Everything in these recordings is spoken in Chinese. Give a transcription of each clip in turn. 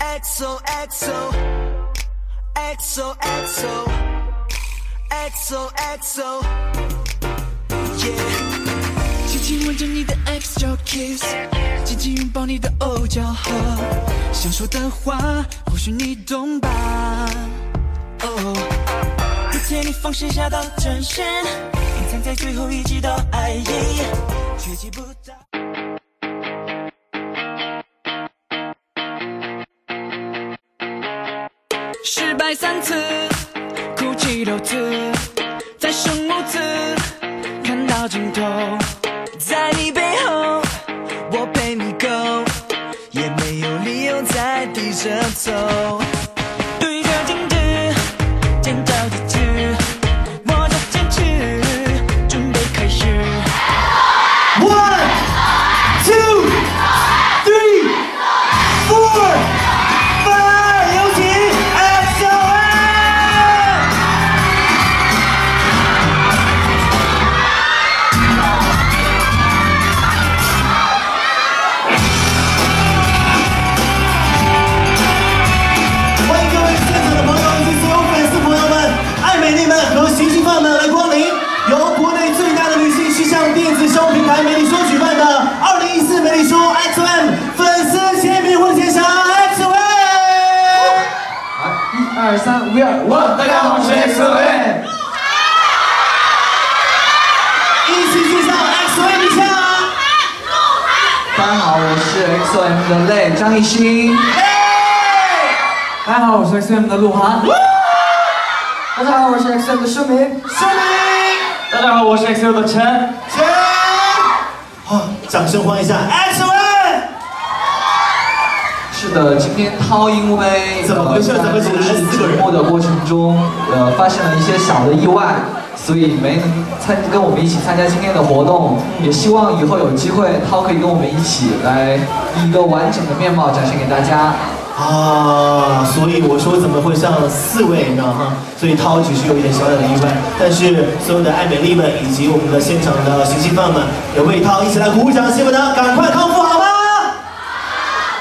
XO XO XO XO XO XO Yeah. 轻轻吻着你的 XO kiss，紧紧拥抱你的 O 角和想说的话，或许你懂吧。哦，一天你放心下到转身，隐藏在最后一集的爱意，却记不到。拜三次，哭泣六次，再生五次，看到尽头，在你背后，我陪你 go，也没有理由再低着头。三，We are one，大家好，我是 XOM。一起介绍 XOM 一下。大家好，我是 XOM 的泪张艺兴。大家好，我是 XOM 的鹿晗。大家好，我是 XOM 的盛明。盛明，大家好，我是 XOM 的陈。陈，好，掌声欢迎一下 XOM。是的，今天涛因为怎么回事呃怎么只来了在录制四个人节目的过程中，呃，发生了一些小的意外，所以没能参跟我们一起参加今天的活动。也希望以后有机会，涛可以跟我们一起来以一个完整的面貌展现给大家。啊，所以我说怎么会上四位呢？哈，所以涛只是有一点小小的意外，但是所有的爱美丽们以及我们的现场的行星饭们也为涛一起来鼓鼓掌，希望他赶快康复？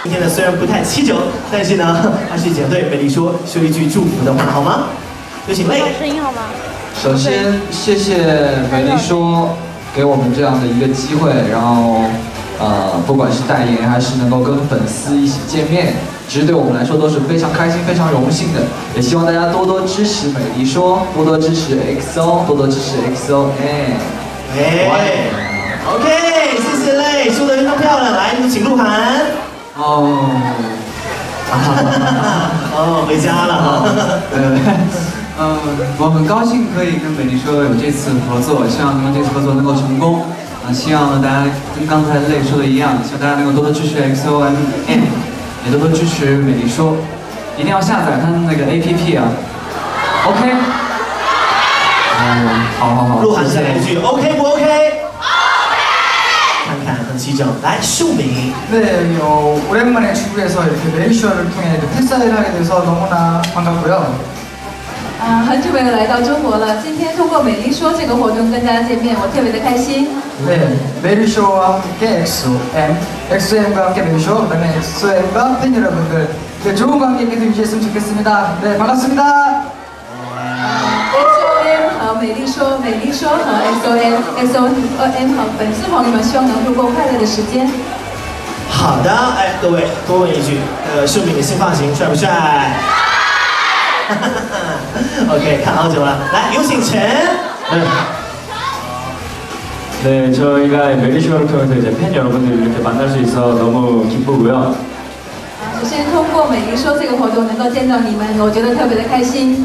今天呢虽然不太齐整，但是呢 还是想对美丽说说一句祝福的话，好吗？有请泪。声音好吗？首先，谢谢美丽说给我们这样的一个机会，然后呃，不管是代言还是能够跟粉丝一起见面，其实对我们来说都是非常开心、非常荣幸的。也希望大家多多支持美丽说，多多支持 XO，多多支持 XO。哎，哎，OK，谢谢泪，说的非常漂亮，来，那就请鹿晗。哦，哦，回家了哈。呃，嗯，我很高兴可以跟美丽说有这次合作，希望能够这次合作能够成功。啊，希望大家跟刚才泪说的一样，希望大家能够多多支持 XOM，也多多支持美丽说，一定要下载他们那个 APP 啊。OK。嗯，好好好，鹿晗。再来一句 OK 不 OK？ 看看很齐整，来庶民。 네, 어, 오랜만에 중국에서 이렇게 메리쇼를 통해 이렇게 팬사인을 하게 돼서 너무나 반갑고요. 啊，很久没有来到中国了，今天通过美丽说这个活动跟大家见面，我特别的开心。 네, 메리쇼와 함께 XOM, XOM과 함께 메리쇼, 그다음에 XOM과 팬 여러분들 네, 좋은 관계 계속 유지했으면 좋겠습니다. 네, 반갑습니다. XOM 和美丽说，美丽说和 XOM，XOM 和粉丝朋友们，希望能度过快乐的时间。好的，哎，各位多问一句，呃，秀敏的新发型帅不帅？OK，看好久了，来有请陈。 네, 저희가 메리쇼를 통해서 이제 팬 여러분들 이렇게 만날 수 있어 너무 기쁘고요. 啊，首先通过美丽说这个活动能够见到你们，我觉得特别的开心。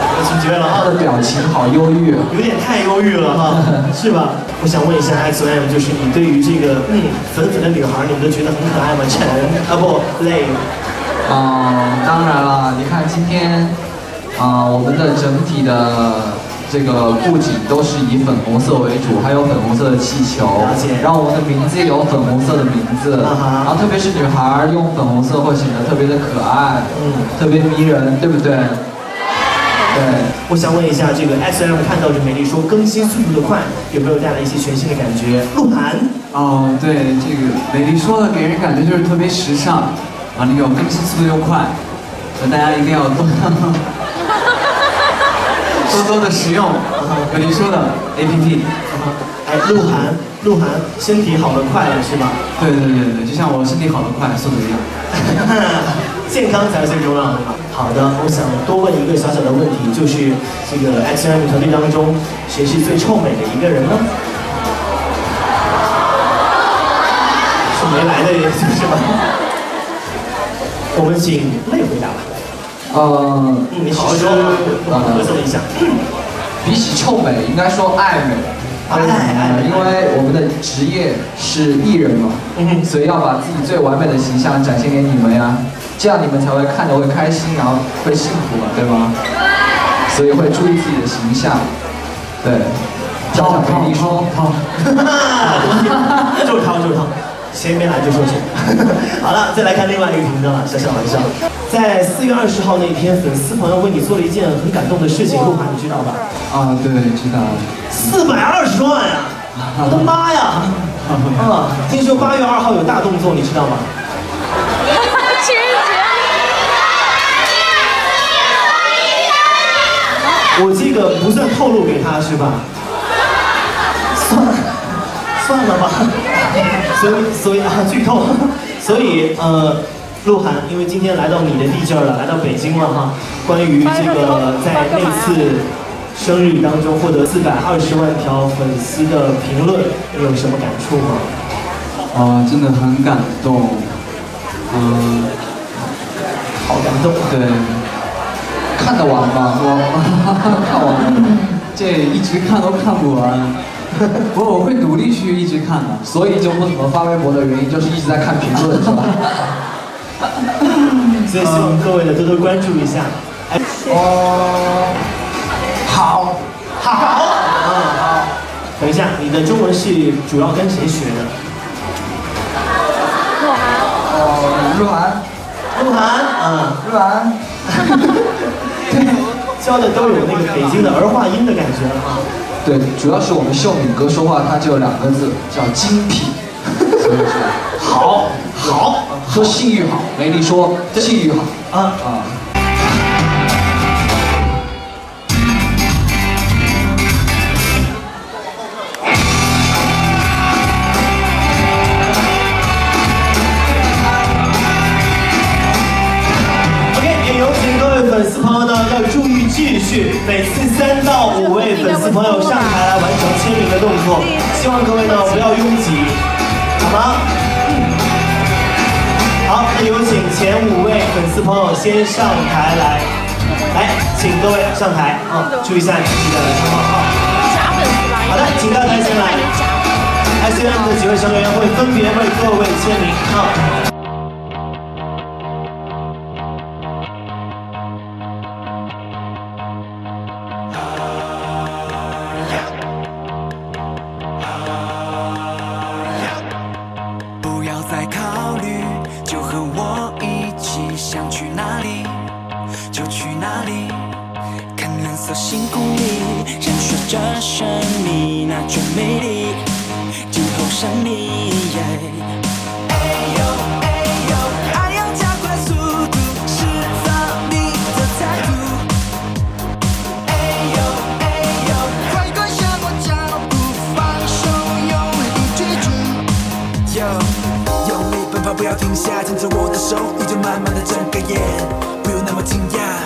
有请几位了哈。他的表情好忧郁啊。有点太忧郁了哈，是吧？我想问一下 XOM，就是你对于这个嗯粉粉的女孩，你们都觉得很可爱吗？陈啊不累，嗯，当然了，你看今天，啊、我们的整体的这个布景都是以粉红色为主，还有粉红色的气球。然后我们的名字也有粉红色的名字，啊然后特别是女孩用粉红色会显得特别的可爱，嗯特别迷人，对不对？对。我想问一下，这个 SM 看到这美丽说更新速度的快，有没有带来一些全新的感觉？鹿晗，哦，对，这个美丽说的给人感觉就是特别时尚，啊，那种更新速度又快，那大家一定要多多多的使用美丽说的 APP。哎，鹿晗，鹿晗身体好的快了是吧？对对对对，就像我身体好的快，速度一样。健康才是最重要的嘛。好的，我想多问一个小小的问题，就是这个 XM 团队当中，谁是最臭美的一个人呢？是没来的人是吧？我们请泪回答吧。呃，嗯，你好好说，我咳嗽一下。比起臭美，应该说爱美。爱爱美因为我们的职业是艺人嘛，嗯所以要把自己最完美的形象展现给你们呀，这样你们才会看着会开心，然后会幸福嘛，对吗？所以会注意自己的形象，对。就是他，就是涛，谁没来就说谁。好了，再来看另外一个频道了，小小玩笑。在四月二十号那天，粉丝朋友为你做了一件很感动的事情，鹿晗你知道吧？啊，对，知道。四百二十万呀！我的妈呀！啊，听说八月二号有大动作，你知道吗？我这个不算透露给他是吧？算了，算了吧。所以，所以啊，剧透。所以，呃，鹿晗，因为今天来到你的地界儿了，来到北京了哈。关于这个在那次生日当中获得四百二十万条粉丝的评论，你有什么感触吗？啊，真的很感动。嗯，好感动。对，看得完吗？我 看完了，这一直看都看不完。不过我会努力去一直看的。所以就不怎么发微博的原因就是一直在看评论，是吧？所以希望各位的多多关注一下。哎，哦，好，好，嗯好。等一下，你的中文是主要跟谁学的？鹿晗哦，鹿晗，鹿晗，嗯，鹿晗，教的都有那个北京的儿化音的感觉了啊。对，主要是我们秀敏哥说话，他就两个字，叫精辟。所以说，好，好，说信誉好，美丽说信誉好啊。啊。OK，也有请各位粉丝朋友呢要注意秩序，每次三到五朋友上台来完成签名的动作，希望各位呢不要拥挤，好吗？好，那有请前五位粉丝朋友先上台来，来，请各位上台啊、注意一下你自己的情况啊。好的，请到台前来，S M 的几位成员会分别为各位签名啊。我一起，想去哪里就去哪里。看蓝色星空里闪烁着神秘那种美丽，静候上你。下，牵着我的手，你就慢慢的睁开眼，不用那么惊讶。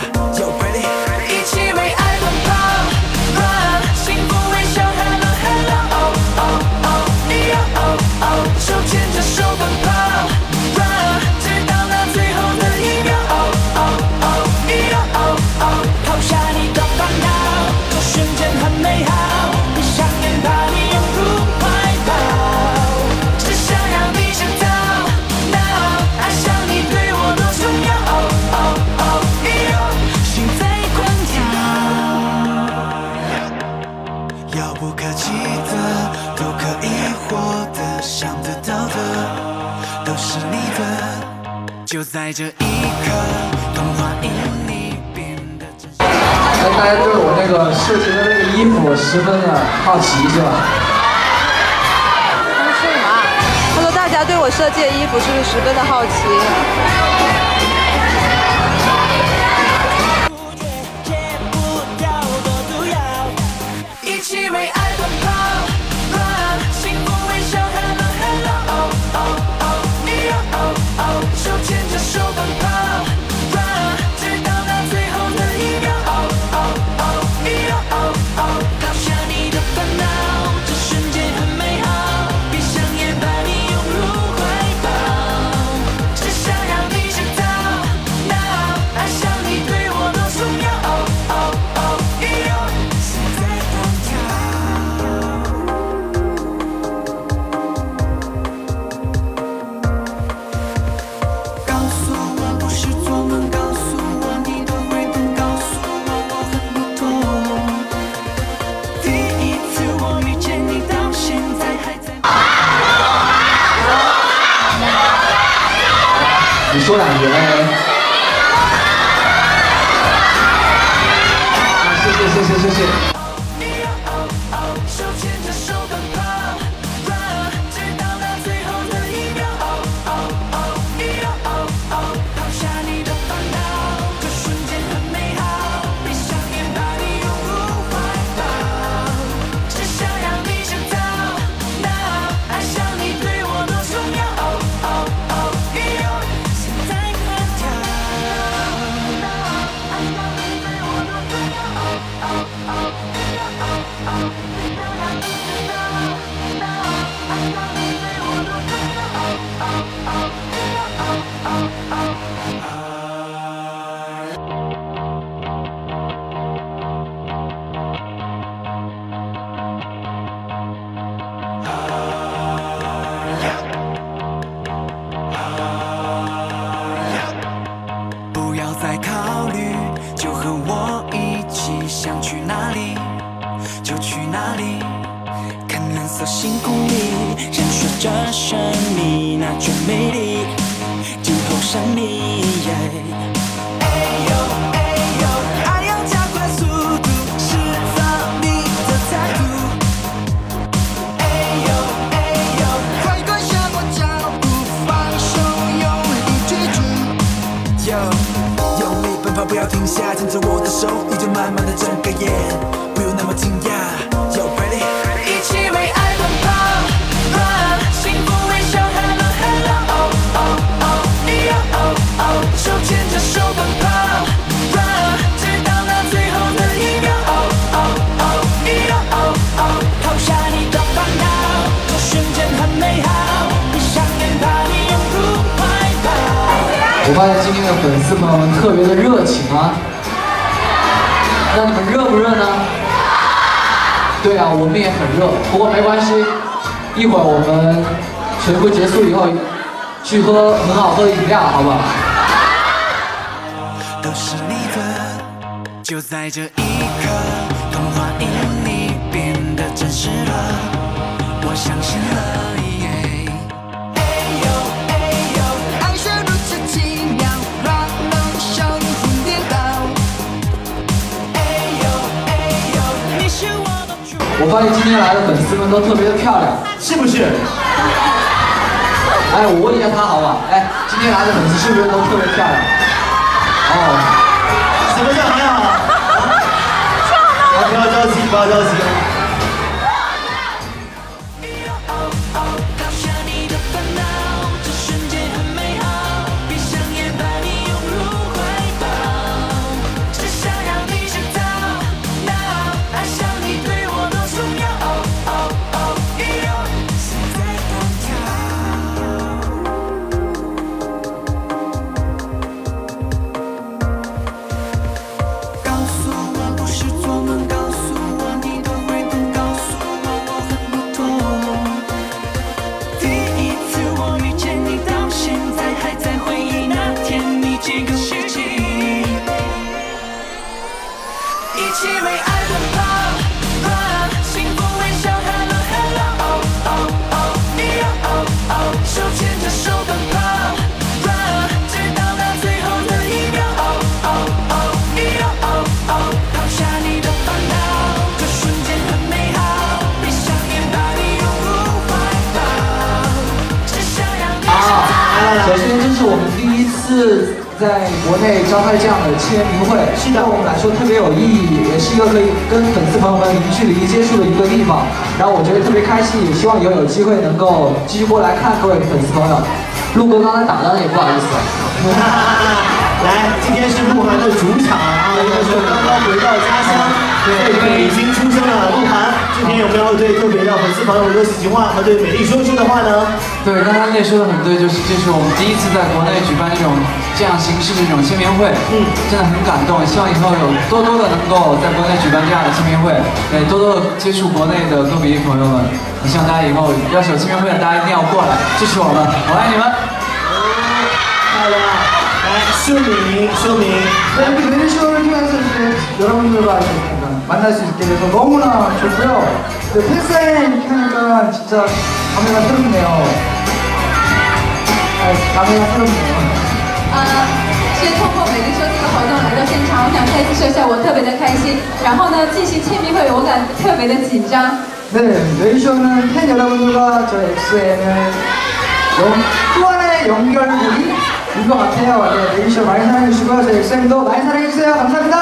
就在这一刻，童话因你变得真实。大家对我那个设计的那个衣服十分的好奇是吧？他说什么？他说大家对我设计的衣服是不是十分的好奇？说两句嘞。啊，谢谢谢谢谢谢。这神秘那种美丽，静候神秘。哎呦哎呦，爱要加快速度，释放你的态度。哎呦哎呦，快跟上我脚步，放手用力追逐。有用力奔跑，不要停下，牵着我的手，你就慢慢的睁开眼，不用那么惊讶。我发现今天的粉丝朋友们特别的热情啊，那你们热不热呢？对啊，我们也很热，不过没关系，一会儿我们全部结束以后，去喝很好喝的饮料，好不好？都是你的，就在这一刻，童话因你变得真实了，我相信了。哎我发现今天来的粉丝们都特别的漂亮，是不是？哎，我问一下他好不好？哎，今天来的粉丝是不是都特别漂亮？哦，什么叫很好？啊，不要着急，不要着急。次在国内召开这样的签名会，是对我们来说特别有意义，也是一个可以跟粉丝朋友们零距离接触的一个地方。然后我觉得特别开心，也希望以后有机会能够继续过来看各位粉丝朋友。陆哥刚才打断了，也不好意思。来，今天是鹿晗的主场啊，因为是刚刚回到家乡，在北京出生的鹿晗，今天有没有对特别的粉丝朋友说几句话和对美丽说说的话呢？对，刚刚那说的很对，就是这是我们第一次在国内举办这种这样形式的这种签名会，嗯，真的很感动。希望以后有多多的能够在国内举办这样的签名会，对，多多的接触国内的歌迷朋友们。希望大家以后要是有签名会的，大家一定要过来支持我们，我爱你们。好了， 来，秀敏，秀敏， 네, 이렇게 매니쇼를 통해서 이제 여러분들과 이렇게 약간 만날 수 있게 돼서 너무나 좋고요. 네, 팬사인 이렇게 하니까 진짜 감회가 새롭네요. 아, 감회가 새롭네요. 呃，是通过美丽说这个活动来到现场，我想再次说一下，我特别的开心。然后呢，进行签名会，我感特别的紧张。 네, 매니쇼는 팬 여러분들과 저 엑소의 또 하나의 연결고리 인 것 같아요. 네, 매니쇼 많이 사랑해주시고요. 저희 엑소님도 많이 사랑해주세요. 감사합니다.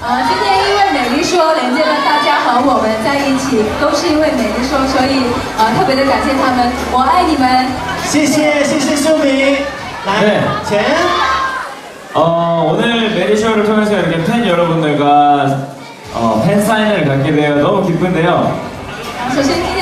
呃，今天因为美丽说连接了大家和我们在一起，都是因为美丽说，所以呃特别的感谢他们，我爱你们。谢谢谢谢秀敏，来对前。 어, 오늘 메디쇼를 통해서 이렇게 팬 여러분들과 어, 팬 사인을 갖게 되어 너무 기쁜데요. 首先，今天通过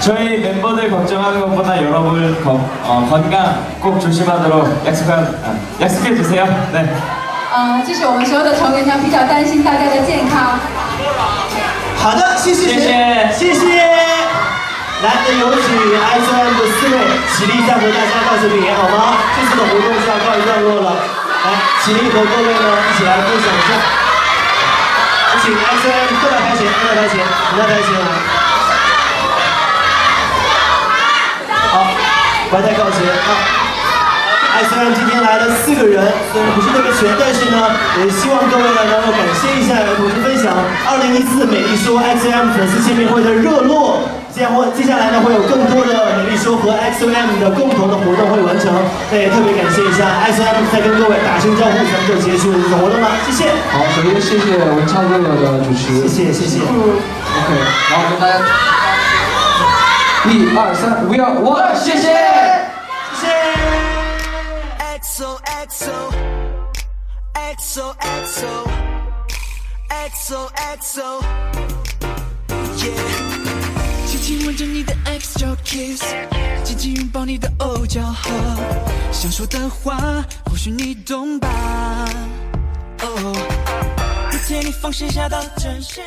저희 멤버들 걱정하는 것보다 여러분 거- 어, 건강 꼭 조심하도록 약속한 아, 약속해 주세요. 네. 呃，就是我们所有的成员呢，比较担心大家的健康。好的，谢谢谢谢谢谢。来，那有请 SOM 的四位起立，再和大家道声别，好吗？这次的活动是要告一段落了。来，起立和各位呢一起来分享一下。请 SOM 过来台前，过来台前，过来台前来。 白带告捷啊。SOM 今天来了四个人，虽然不是特别全，但是呢，也希望各位呢能够感谢一下，同时分享2014美丽说 XM 粉丝见面会的热络。接下会接下来呢会有更多的美丽说和 XOM 的共同的活动会完成，那也特别感谢一下 XOM 再跟各位打声招呼，咱们就结束这次活动了，谢谢。好，首先谢谢文昌哥哥的主持。谢谢谢谢。OK，然后跟大家一二三，We are one，谢谢。谢谢。XO XO XO XO XO XO Yeah 轻轻吻着你的 XO kiss 紧紧拥抱你的 O 角和想说的话或许你懂吧。哦不贴你放心下到真实